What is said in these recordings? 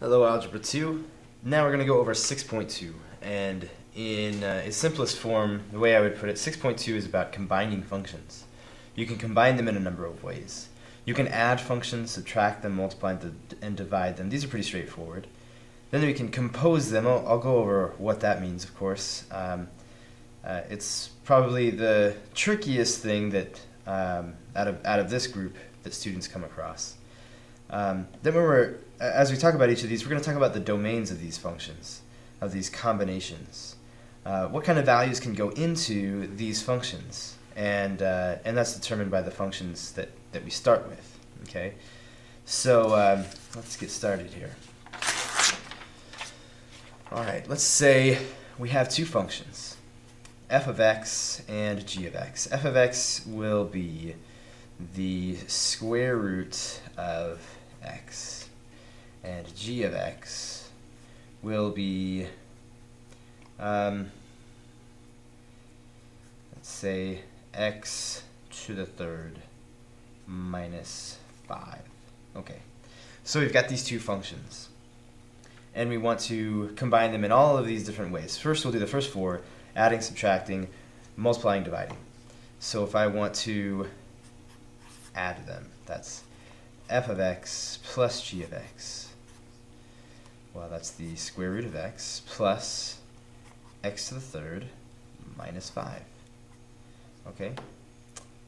Hello, Algebra 2. Now we're going to go over 6.2. And in uh, its simplest form, the way I would put it, 6.2 is about combining functions. You can combine them in a number of ways. You can add functions, subtract them, multiply them, and divide them. These are pretty straightforward. Then we can compose them. I'll, I'll go over what that means, of course. Um, uh, it's probably the trickiest thing that um, out of out of this group that students come across. Um, then when we're, as we talk about each of these, we're going to talk about the domains of these functions, of these combinations. Uh, what kind of values can go into these functions? And, uh, and that's determined by the functions that, that we start with, okay? So um, let's get started here. All right, let's say we have two functions, f of x and g of x. f of x will be the square root of x. And g of x will be, um, let's say, x to the third minus 5. Okay, so we've got these two functions. And we want to combine them in all of these different ways. First, we'll do the first four, adding, subtracting, multiplying, dividing. So if I want to add them, that's f of x plus g of x. Well, that's the square root of x plus x to the third minus 5. Okay?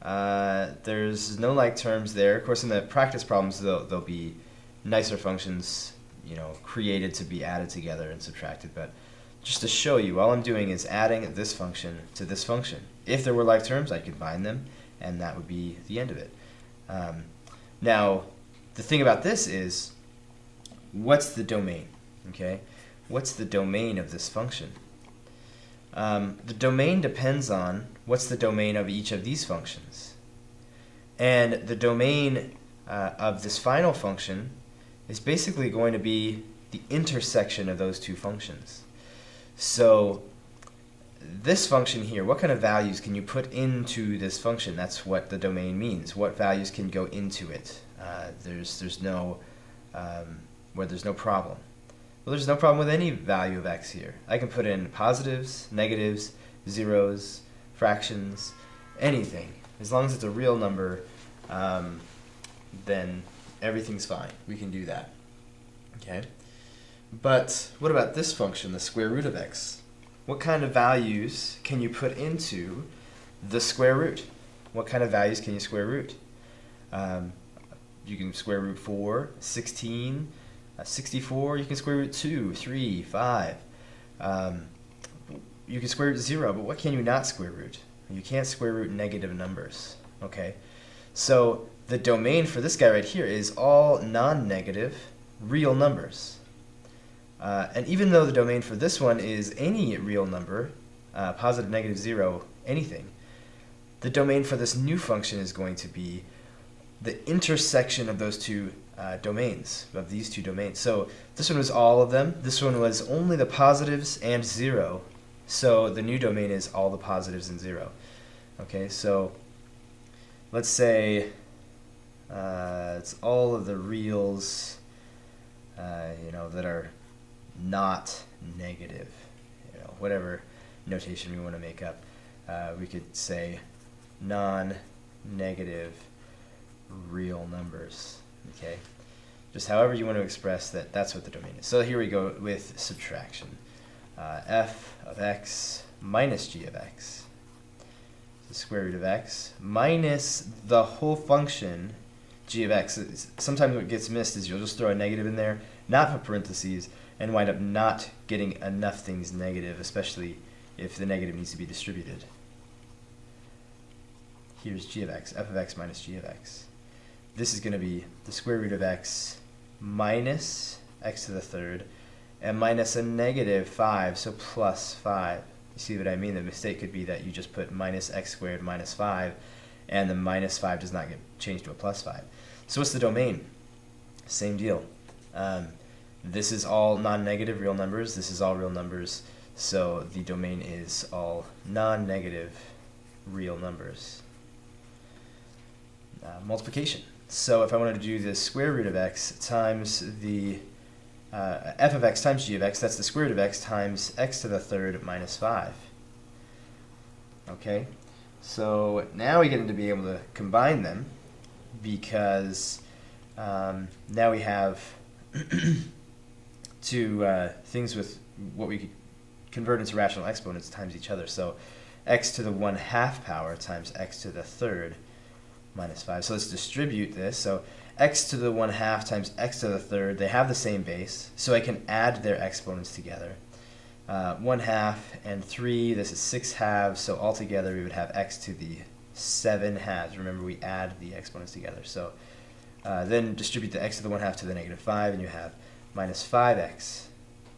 Uh, there's no like terms there. Of course, in the practice problems, there'll, there'll be nicer functions, you know, created to be added together and subtracted. But just to show you, all I'm doing is adding this function to this function. If there were like terms, I'd combine them, and that would be the end of it. Um, now, the thing about this is, what's the domain? Okay, what's the domain of this function? Um, the domain depends on what's the domain of each of these functions. And the domain uh, of this final function is basically going to be the intersection of those two functions. So this function here, what kind of values can you put into this function? That's what the domain means. What values can go into it? Uh, there's, there's no, um, where there's no problem. Well, there's no problem with any value of x here. I can put in positives, negatives, zeros, fractions, anything. As long as it's a real number, um, then everything's fine. We can do that. Okay? But what about this function, the square root of x? What kind of values can you put into the square root? What kind of values can you square root? Um, you can square root 4, 16, uh, 64, you can square root 2, 3, 5. Um, you can square root 0, but what can you not square root? You can't square root negative numbers, okay? So the domain for this guy right here is all non-negative real numbers. Uh, and even though the domain for this one is any real number, uh, positive, negative, 0, anything, the domain for this new function is going to be the intersection of those two uh, domains, of these two domains. So this one was all of them. This one was only the positives and 0. So the new domain is all the positives and 0. Okay, so let's say uh, it's all of the reals, uh, you know, that are not negative, you know, whatever notation we want to make up. Uh, we could say non-negative real numbers, okay? Just however you want to express that, that's what the domain is. So here we go with subtraction. Uh, f of x minus g of x, the square root of x, minus the whole function g of x. Sometimes what gets missed is you'll just throw a negative in there, not put parentheses, and wind up not getting enough things negative, especially if the negative needs to be distributed. Here's g of x, f of x minus g of x this is going to be the square root of x minus x to the third and minus a negative 5, so plus 5. You see what I mean? The mistake could be that you just put minus x squared minus 5 and the minus 5 does not get changed to a plus 5. So what's the domain? Same deal. Um, this is all non-negative real numbers. This is all real numbers. So the domain is all non-negative real numbers. Uh, multiplication. So if I wanted to do the square root of x times the uh, f of x times g of x, that's the square root of x times x to the third minus 5. Okay, so now we get into being able to combine them because um, now we have two uh, things with what we could convert into rational exponents times each other. So x to the 1 half power times x to the third minus 5. So let's distribute this. So x to the 1 half times x to the third, they have the same base, so I can add their exponents together. Uh, 1 half and 3, this is 6 halves, so altogether we would have x to the 7 halves. Remember, we add the exponents together. So uh, then distribute the x to the 1 half to the negative 5, and you have minus 5x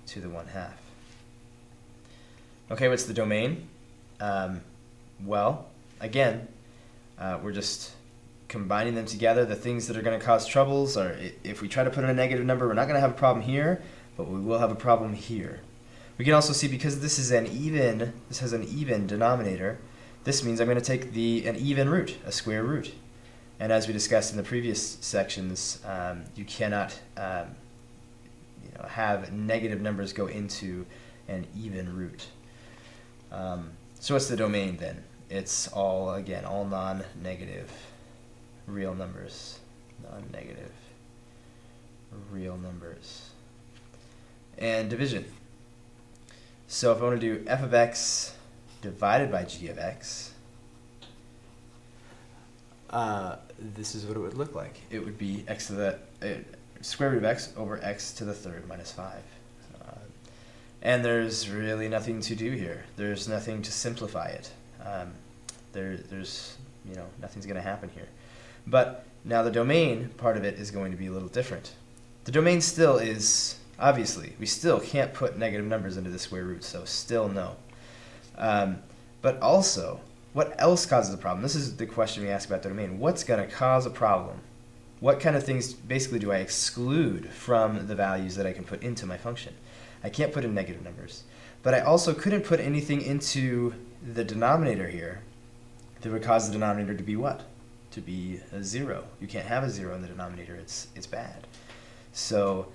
to the 1 half. Okay, what's the domain? Um, well, again, uh, we're just combining them together. The things that are going to cause troubles are if we try to put in a negative number, we're not going to have a problem here, but we will have a problem here. We can also see because this is an even, this has an even denominator, this means I'm going to take the an even root, a square root. And as we discussed in the previous sections, um, you cannot um, you know, have negative numbers go into an even root. Um, so what's the domain then? It's all, again, all non-negative real numbers. Non-negative real numbers. And division. So if I want to do f of x divided by g of x, uh, this is what it would look like. It would be x to the uh, square root of x over x to the third minus 5. Uh, and there's really nothing to do here. There's nothing to simplify it. Um, there, there's, you know, nothing's going to happen here. But now the domain part of it is going to be a little different. The domain still is, obviously, we still can't put negative numbers into the square root, so still no. Um, but also, what else causes a problem? This is the question we ask about the domain. What's going to cause a problem? What kind of things basically do I exclude from the values that I can put into my function? I can't put in negative numbers. But I also couldn't put anything into the denominator here that would cause the denominator to be what? To be a zero. You can't have a zero in the denominator. It's, it's bad. So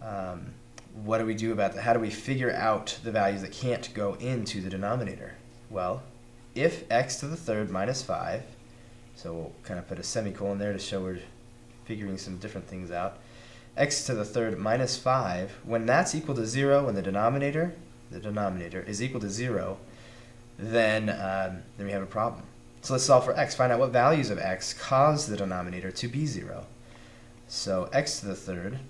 um, what do we do about that? How do we figure out the values that can't go into the denominator? Well, if x to the third minus 5, so we'll kind of put a semicolon there to show we're figuring some different things out, x to the third minus 5, when that's equal to 0 when the denominator, the denominator is equal to 0, then, um, then we have a problem. So let's solve for x. Find out what values of x cause the denominator to be 0. So x to the third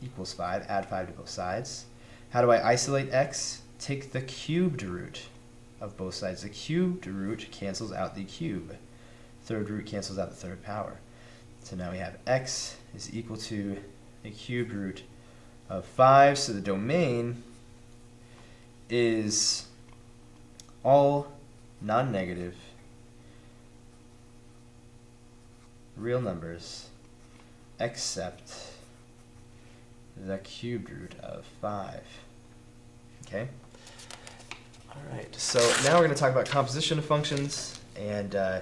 equals 5. Add 5 to both sides. How do I isolate x? Take the cubed root of both sides. The cubed root cancels out the cube. Third root cancels out the third power. So now we have x is equal to the cubed root of 5. So the domain is all non-negative real numbers except the cubed root of 5. Okay? All right, so now we're going to talk about composition of functions and uh,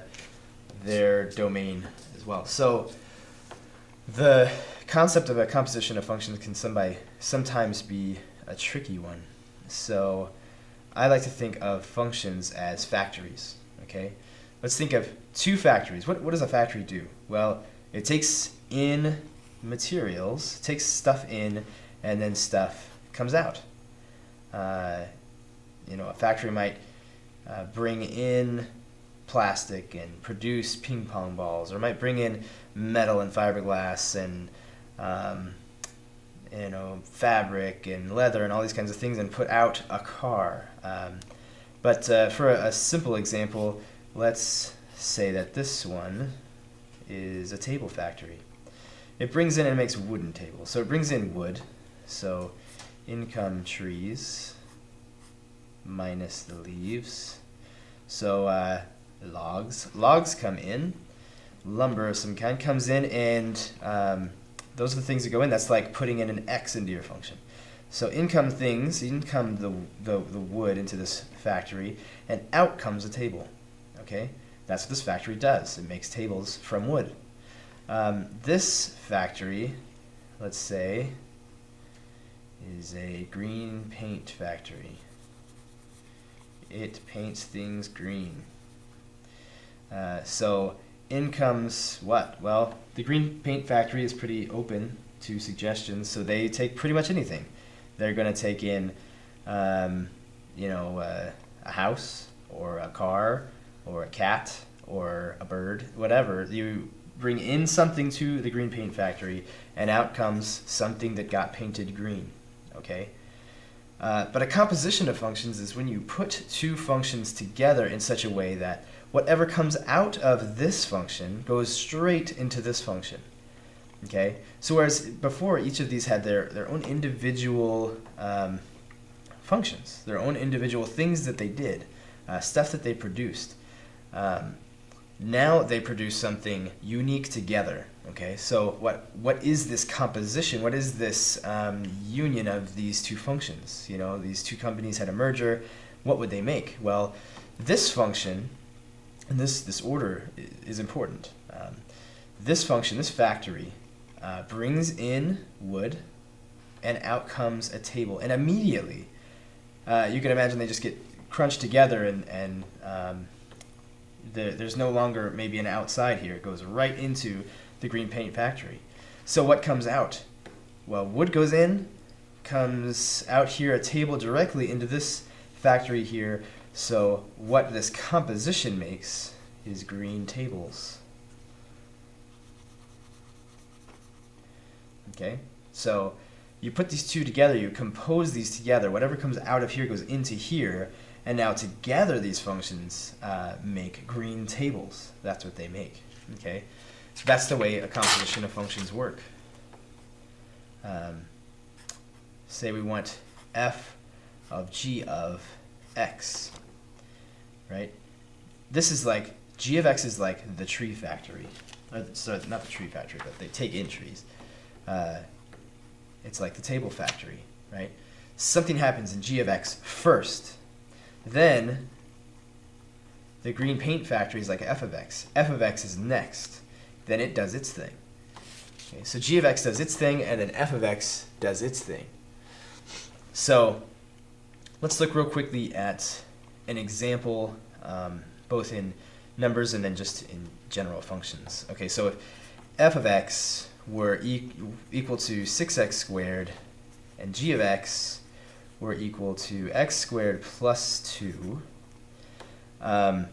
their domain as well. So the concept of a composition of functions can somebody, sometimes be a tricky one. So I like to think of functions as factories, okay? Let's think of two factories. What, what does a factory do? Well, it takes in materials, takes stuff in, and then stuff comes out. Uh, you know, a factory might uh, bring in plastic and produce ping pong balls, or might bring in metal and fiberglass and um, you know fabric and leather and all these kinds of things, and put out a car. Um, but uh, for a, a simple example, let's say that this one is a table factory. It brings in and makes wooden tables. So it brings in wood. So income trees minus the leaves. So uh, logs. Logs come in. Lumber of some kind comes in, and um, those are the things that go in. That's like putting in an x into your function. So in come things, in come the, the, the wood into this factory, and out comes a table. Okay, That's what this factory does. It makes tables from wood. Um, this factory, let's say, is a green paint factory. It paints things green. Uh, so in comes what? Well, the green paint factory is pretty open to suggestions, so they take pretty much anything. They're going to take in, um, you know, uh, a house or a car or a cat or a bird, whatever. You bring in something to the green paint factory, and out comes something that got painted green. Okay. Uh, but a composition of functions is when you put two functions together in such a way that whatever comes out of this function goes straight into this function. Okay, so whereas before each of these had their, their own individual um, functions, their own individual things that they did, uh, stuff that they produced. Um, now they produce something unique together. Okay, so what what is this composition? What is this um, union of these two functions? You know, these two companies had a merger. What would they make? Well, this function and this, this order is important. Um, this function, this factory, uh, brings in wood and out comes a table. And immediately, uh, you can imagine they just get crunched together and, and um, the, there's no longer maybe an outside here. It goes right into the green paint factory. So what comes out? Well, wood goes in, comes out here a table directly into this factory here so what this composition makes is green tables. Okay, so you put these two together, you compose these together, whatever comes out of here goes into here, and now together these functions uh, make green tables. That's what they make, okay? So that's the way a composition of functions work. Um, say we want f of g of x right? This is like, g of x is like the tree factory. Uh, so not the tree factory, but they take in trees. Uh, it's like the table factory, right? Something happens in g of x first. Then the green paint factory is like f of x. f of x is next. Then it does its thing. Okay, so g of x does its thing, and then f of x does its thing. So let's look real quickly at an example um, both in numbers and then just in general functions. Okay, so if f of x were e equal to 6x squared and g of x were equal to x squared plus 2, um,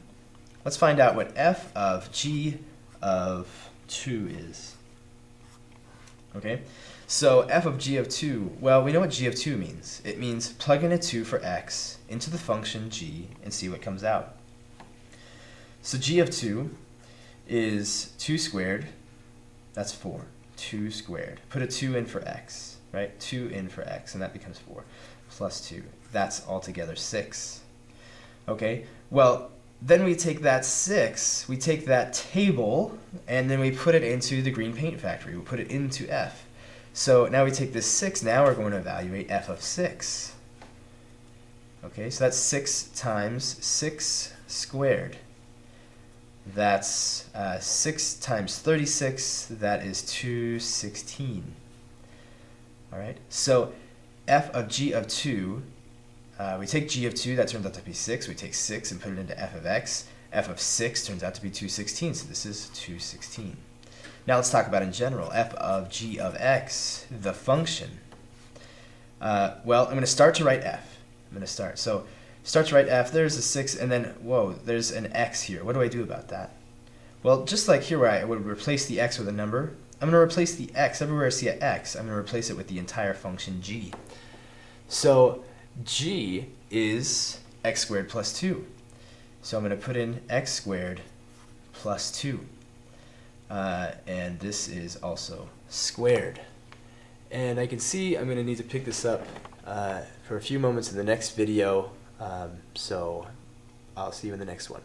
let's find out what f of g of 2 is. Okay, so f of g of 2, well, we know what g of 2 means. It means plug in a 2 for x into the function g and see what comes out. So g of 2 is 2 squared, that's 4. 2 squared. Put a 2 in for x, right? 2 in for x, and that becomes 4, plus 2. That's altogether 6. Okay, well, then we take that 6, we take that table, and then we put it into the green paint factory. We put it into f. So now we take this 6, now we're going to evaluate f of 6. Okay, so that's 6 times 6 squared. That's uh, 6 times 36, that is 216. All right, so f of g of 2, uh, we take g of 2, that turns out to be 6. We take 6 and put it into f of x. f of 6 turns out to be 216, so this is 216. Now let's talk about in general, f of g of x, the function. Uh, well, I'm going to start to write f. I'm going to start. So start to write f, there's a 6, and then, whoa, there's an x here. What do I do about that? Well, just like here where I would replace the x with a number, I'm going to replace the x. Everywhere I see an x, I'm going to replace it with the entire function g. So g is x squared plus 2. So I'm going to put in x squared plus 2. Uh, and this is also squared. And I can see I'm going to need to pick this up uh, for a few moments in the next video. Um, so I'll see you in the next one.